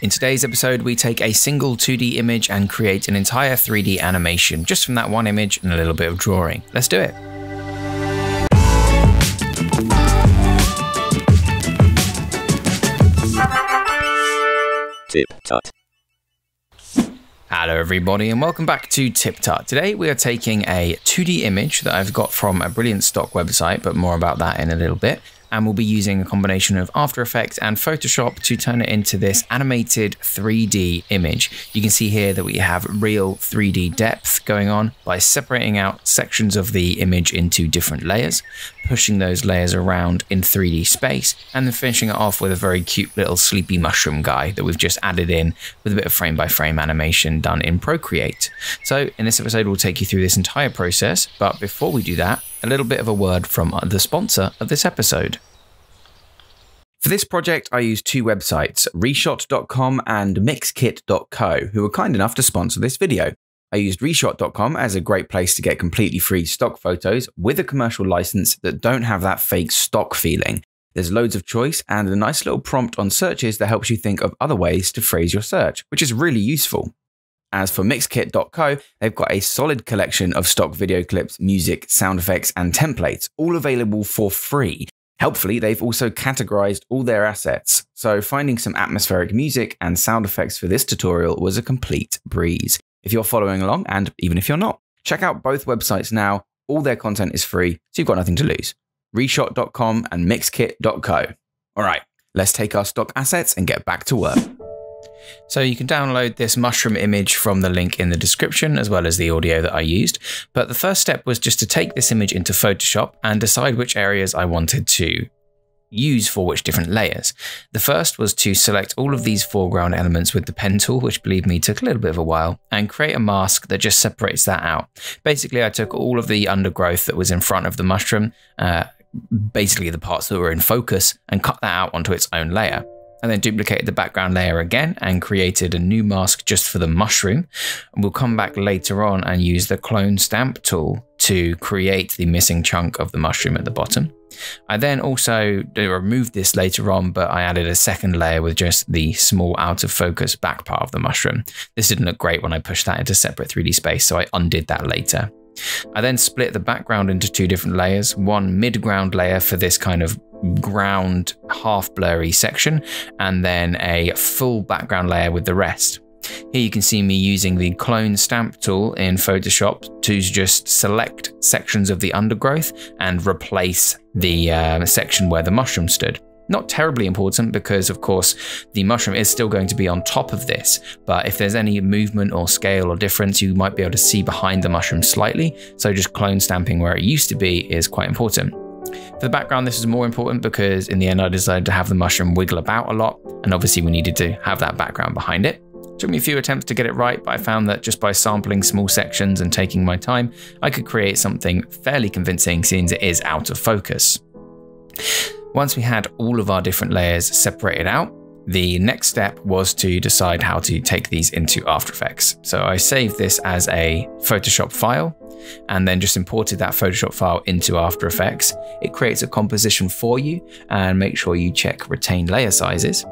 In today's episode, we take a single 2D image and create an entire 3D animation just from that one image and a little bit of drawing. Let's do it. Tip Tut. Hello, everybody, and welcome back to TipTut. Today, we are taking a 2D image that I've got from a brilliant stock website, but more about that in a little bit and we'll be using a combination of After Effects and Photoshop to turn it into this animated 3D image. You can see here that we have real 3D depth going on by separating out sections of the image into different layers, pushing those layers around in 3D space, and then finishing it off with a very cute little sleepy mushroom guy that we've just added in with a bit of frame by frame animation done in Procreate. So in this episode, we'll take you through this entire process, but before we do that, a little bit of a word from the sponsor of this episode. For this project, I used two websites, reshot.com and mixkit.co, who were kind enough to sponsor this video. I used reshot.com as a great place to get completely free stock photos with a commercial license that don't have that fake stock feeling. There's loads of choice and a nice little prompt on searches that helps you think of other ways to phrase your search, which is really useful. As for Mixkit.co, they've got a solid collection of stock video clips, music, sound effects, and templates, all available for free. Helpfully, they've also categorized all their assets, so finding some atmospheric music and sound effects for this tutorial was a complete breeze. If you're following along, and even if you're not, check out both websites now. All their content is free, so you've got nothing to lose. Reshot.com and Mixkit.co. All right, let's take our stock assets and get back to work. So you can download this mushroom image from the link in the description as well as the audio that I used. But the first step was just to take this image into Photoshop and decide which areas I wanted to use for which different layers. The first was to select all of these foreground elements with the pen tool, which believe me took a little bit of a while, and create a mask that just separates that out. Basically, I took all of the undergrowth that was in front of the mushroom, uh, basically the parts that were in focus, and cut that out onto its own layer and then duplicated the background layer again and created a new mask just for the mushroom. And we'll come back later on and use the clone stamp tool to create the missing chunk of the mushroom at the bottom. I then also removed this later on, but I added a second layer with just the small out of focus back part of the mushroom. This didn't look great when I pushed that into separate 3D space, so I undid that later. I then split the background into two different layers, one mid-ground layer for this kind of ground half blurry section, and then a full background layer with the rest. Here you can see me using the clone stamp tool in Photoshop to just select sections of the undergrowth and replace the uh, section where the mushroom stood. Not terribly important because, of course, the mushroom is still going to be on top of this, but if there's any movement or scale or difference, you might be able to see behind the mushroom slightly, so just clone stamping where it used to be is quite important. For the background, this is more important because in the end I decided to have the mushroom wiggle about a lot, and obviously we needed to have that background behind it. Took me a few attempts to get it right, but I found that just by sampling small sections and taking my time, I could create something fairly convincing since it is out of focus. Once we had all of our different layers separated out, the next step was to decide how to take these into After Effects. So I saved this as a Photoshop file and then just imported that Photoshop file into After Effects. It creates a composition for you and make sure you check retain layer sizes.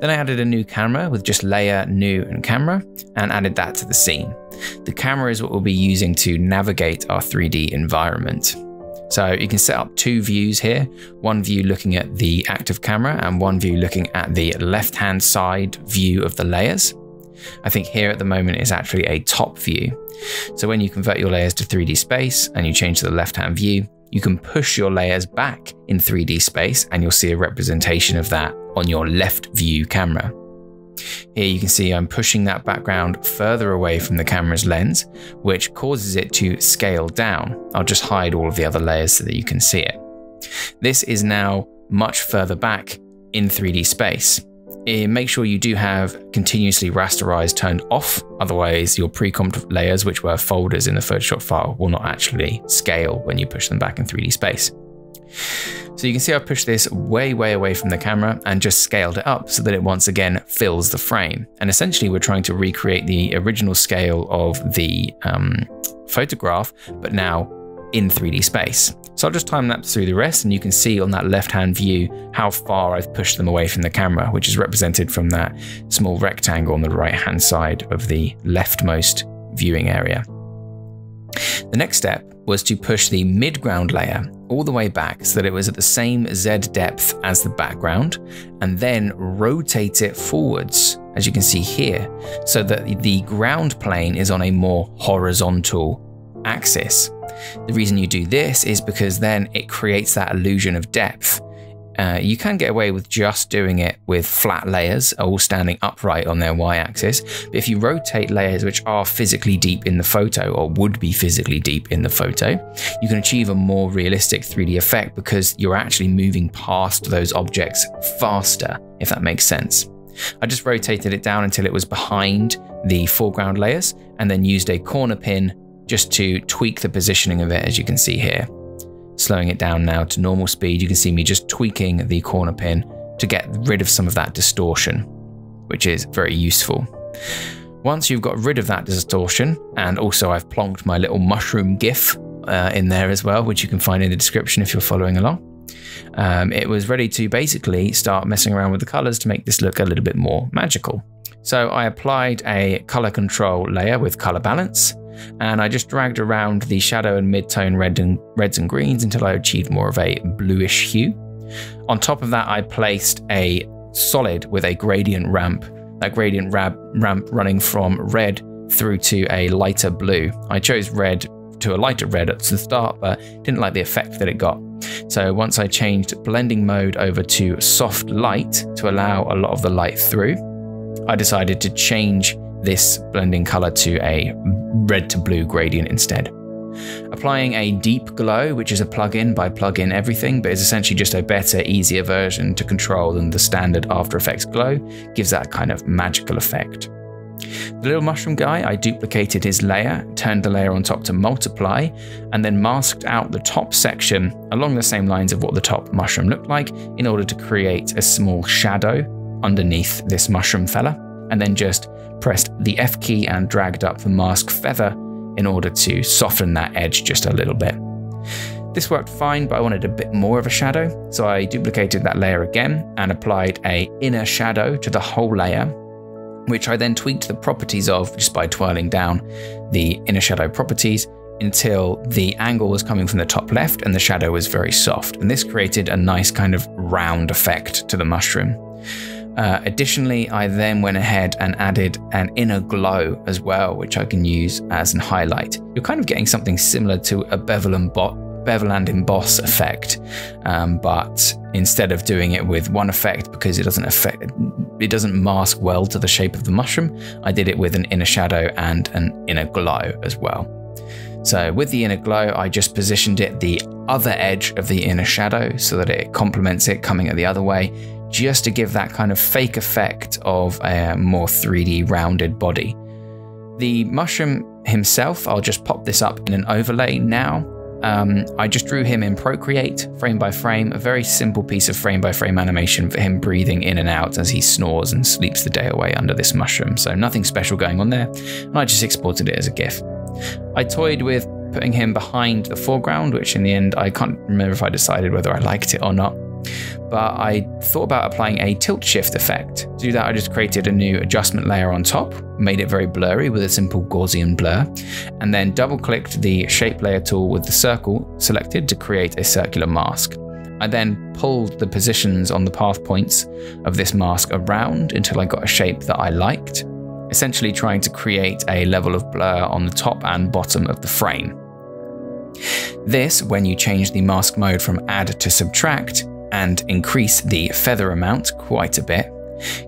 Then I added a new camera with just layer, new, and camera, and added that to the scene. The camera is what we'll be using to navigate our 3D environment. So you can set up two views here, one view looking at the active camera and one view looking at the left-hand side view of the layers. I think here at the moment is actually a top view. So when you convert your layers to 3D space and you change to the left-hand view, you can push your layers back in 3D space and you'll see a representation of that on your left view camera. Here you can see I'm pushing that background further away from the camera's lens, which causes it to scale down. I'll just hide all of the other layers so that you can see it. This is now much further back in 3D space. Eh, make sure you do have continuously rasterize turned off, otherwise your pre-comp layers, which were folders in the Photoshop file, will not actually scale when you push them back in 3D space. So you can see I've pushed this way, way away from the camera and just scaled it up so that it once again fills the frame. And essentially we're trying to recreate the original scale of the um, photograph, but now in 3D space. So I'll just time lapse through the rest and you can see on that left hand view how far I've pushed them away from the camera, which is represented from that small rectangle on the right hand side of the leftmost viewing area. The next step was to push the midground layer all the way back so that it was at the same Z depth as the background, and then rotate it forwards, as you can see here, so that the ground plane is on a more horizontal axis. The reason you do this is because then it creates that illusion of depth uh, you can get away with just doing it with flat layers all standing upright on their y-axis. But if you rotate layers which are physically deep in the photo or would be physically deep in the photo, you can achieve a more realistic 3D effect because you're actually moving past those objects faster, if that makes sense. I just rotated it down until it was behind the foreground layers and then used a corner pin just to tweak the positioning of it as you can see here slowing it down now to normal speed, you can see me just tweaking the corner pin to get rid of some of that distortion, which is very useful. Once you've got rid of that distortion, and also I've plonked my little mushroom GIF uh, in there as well, which you can find in the description if you're following along. Um, it was ready to basically start messing around with the colors to make this look a little bit more magical. So I applied a color control layer with color balance, and I just dragged around the shadow and mid-tone red and, reds and greens until I achieved more of a bluish hue. On top of that, I placed a solid with a gradient ramp, that gradient ramp, ramp running from red through to a lighter blue. I chose red to a lighter red at the start, but didn't like the effect that it got. So once I changed blending mode over to soft light to allow a lot of the light through, I decided to change this blending color to a red to blue gradient instead. Applying a deep glow, which is a plugin by Plugin Everything, but is essentially just a better, easier version to control than the standard After Effects glow, gives that kind of magical effect. The little mushroom guy, I duplicated his layer, turned the layer on top to multiply, and then masked out the top section along the same lines of what the top mushroom looked like in order to create a small shadow underneath this mushroom fella, and then just pressed the F key and dragged up the mask feather in order to soften that edge just a little bit. This worked fine, but I wanted a bit more of a shadow, so I duplicated that layer again and applied a inner shadow to the whole layer, which I then tweaked the properties of just by twirling down the inner shadow properties until the angle was coming from the top left and the shadow was very soft. And this created a nice kind of round effect to the mushroom. Uh, additionally, I then went ahead and added an inner glow as well, which I can use as an highlight. You're kind of getting something similar to a bevel and, bo- bevel and emboss effect, um, but instead of doing it with one effect because it doesn't affect, it doesn't mask well to the shape of the mushroom, I did it with an inner shadow and an inner glow as well. So with the inner glow, I just positioned it the other edge of the inner shadow so that it complements it coming at the other way just to give that kind of fake effect of a more 3D rounded body. The mushroom himself, I'll just pop this up in an overlay now. Um, I just drew him in Procreate, frame by frame, a very simple piece of frame by frame animation for him breathing in and out as he snores and sleeps the day away under this mushroom. So nothing special going on there. And I just exported it as a GIF. I toyed with putting him behind the foreground, which in the end I can't remember if I decided whether I liked it or not but I thought about applying a tilt shift effect. To do that, I just created a new adjustment layer on top, made it very blurry with a simple Gaussian blur, and then double clicked the shape layer tool with the circle selected to create a circular mask. I then pulled the positions on the path points of this mask around until I got a shape that I liked, essentially trying to create a level of blur on the top and bottom of the frame. This, when you change the mask mode from add to subtract, and increase the feather amount quite a bit,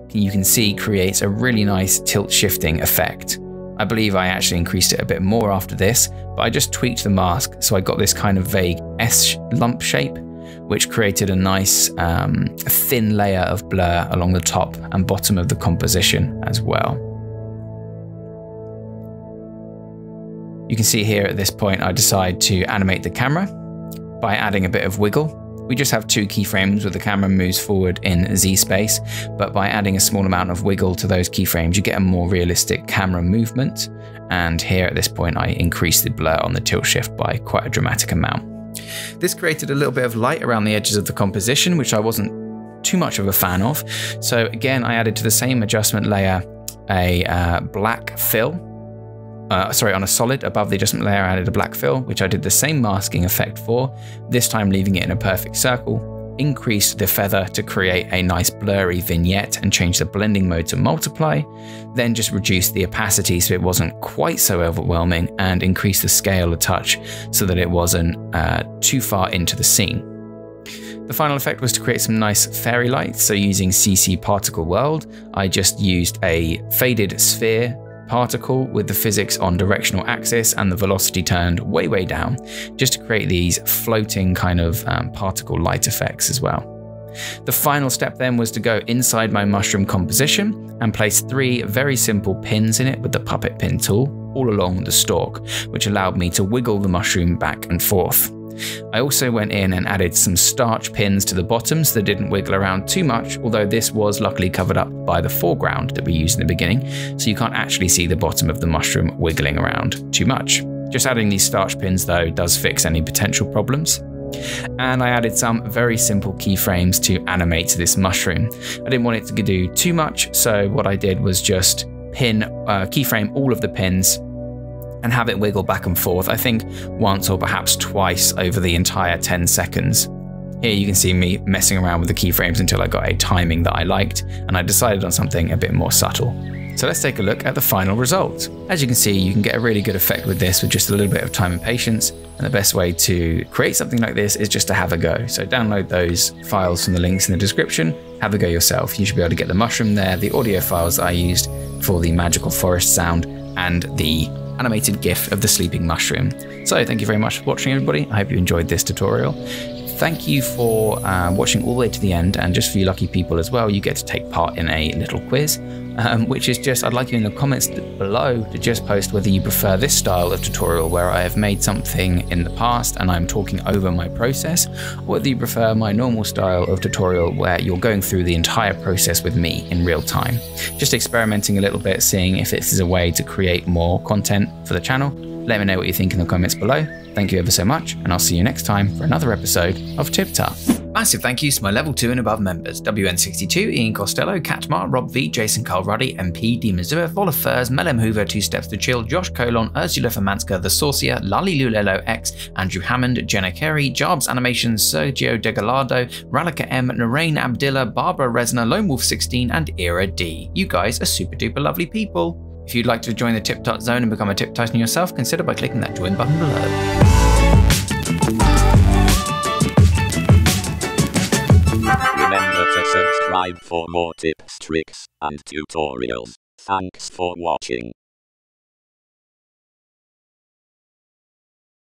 you can see creates a really nice tilt shifting effect. I believe I actually increased it a bit more after this, but I just tweaked the mask so I got this kind of vague S lump shape, which created a nice um, thin layer of blur along the top and bottom of the composition as well. You can see here at this point I decide to animate the camera by adding a bit of wiggle we just have two keyframes where the camera moves forward in Z space, but by adding a small amount of wiggle to those keyframes, you get a more realistic camera movement. And here at this point, I increased the blur on the tilt shift by quite a dramatic amount. This created a little bit of light around the edges of the composition, which I wasn't too much of a fan of. So again, I added to the same adjustment layer a uh, black fill. Uh, sorry, on a solid above the adjustment layer, I added a black fill, which I did the same masking effect for, this time leaving it in a perfect circle, increased the feather to create a nice blurry vignette and change the blending mode to multiply, then just reduced the opacity so it wasn't quite so overwhelming and increased the scale a touch so that it wasn't uh, too far into the scene. The final effect was to create some nice fairy lights, so using CC Particle World, I just used a faded sphere particle with the physics on directional axis and the velocity turned way, way down, just to create these floating kind of um, particle light effects as well. The final step then was to go inside my mushroom composition and place three very simple pins in it with the puppet pin tool all along the stalk, which allowed me to wiggle the mushroom back and forth. I also went in and added some starch pins to the bottoms that didn't wiggle around too much, although this was luckily covered up by the foreground that we used in the beginning, so you can't actually see the bottom of the mushroom wiggling around too much. Just adding these starch pins though does fix any potential problems. And I added some very simple keyframes to animate this mushroom. I didn't want it to do too much, so what I did was just pin, uh, keyframe all of the pins and have it wiggle back and forth, I think once or perhaps twice over the entire 10 seconds. Here you can see me messing around with the keyframes until I got a timing that I liked, and I decided on something a bit more subtle. So let's take a look at the final result. As you can see, you can get a really good effect with this with just a little bit of time and patience, and the best way to create something like this is just to have a go. So download those files from the links in the description, have a go yourself. You should be able to get the mushroom there, the audio files that I used for the magical forest sound, and the animated GIF of the sleeping mushroom. So thank you very much for watching everybody. I hope you enjoyed this tutorial. Thank you for uh, watching all the way to the end and just for you lucky people as well, you get to take part in a little quiz um, which is just I'd like you in the comments below to just post whether you prefer this style of tutorial where I have made something in the past and I'm talking over my process, or whether you prefer my normal style of tutorial where you're going through the entire process with me in real time. Just experimenting a little bit, seeing if this is a way to create more content for the channel. Let me know what you think in the comments below. Thank you ever so much, and I'll see you next time for another episode of Tip Tut. Massive thank yous to my level 2 and above members WN62, Ian Costello, Catmar, Rob V, Jason Carl Ruddy, MP, Demon Zua, Vola Furs, Melem Hoover, Two Steps to Chill, Josh Colon, Ursula Famanska, The Saucier, Lali Lulelo X, Andrew Hammond, Jenna Carey, Jobs Animations, Sergio Degalardo, Ralika M, Narain Abdillah, Barbara Resner, Lone Wolf 16, and Era D. You guys are super duper lovely people. If you'd like to join the Tip Tut Zone and become a Tip Titan yourself, consider by clicking that join button below. Remember to subscribe for more tips, tricks, and tutorials. Thanks for watching.